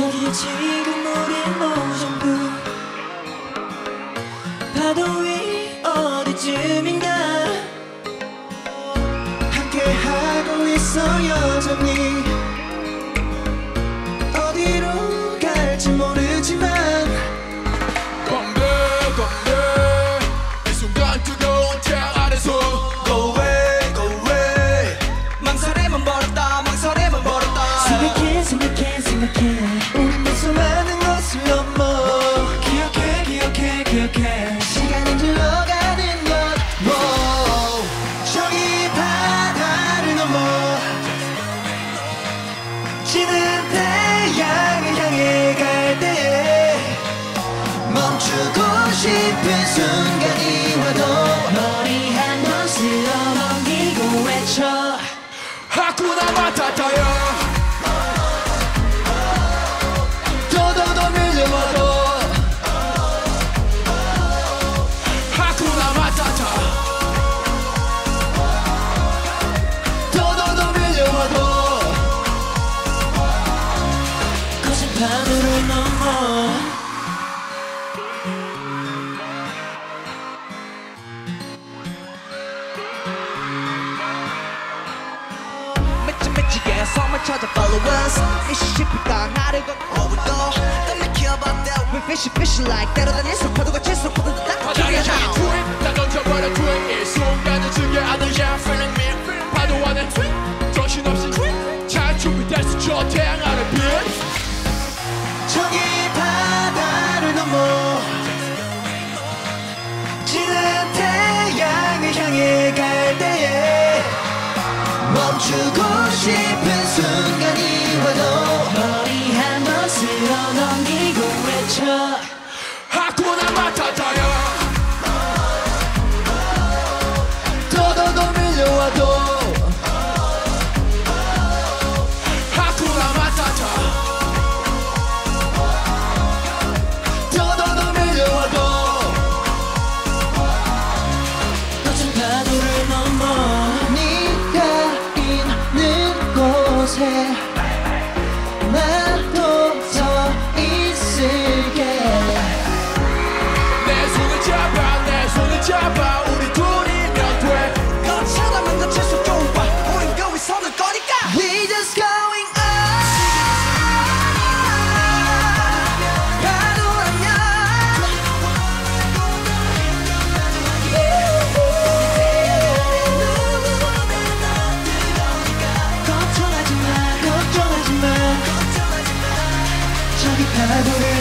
여기 지금 우린 오전부. 파도 위 어디쯤인가? 함께하고 있어 여전히. 싶은 순간이 와도 머리 한 번 쓸어넘기고 외쳐. 하쿠나 마타타요 더더더 밀려와도. 하쿠나 밀려와도. 거센 밤으로 넘어. 성을 찾아 follow us. 이 시집보다 나를 걷고 오늘도 Don't make you about that We fishy fishy like 멈추고 싶은 순간이 와도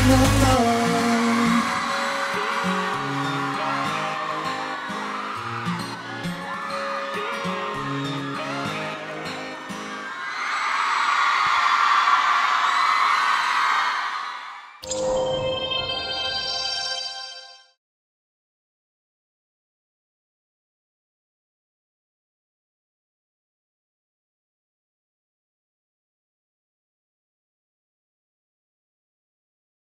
no, no.